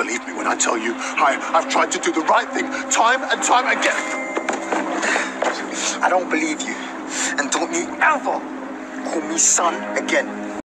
believe me when I tell you I, I've tried to do the right thing time and time again. I don't believe you. And don't you ever call me son again.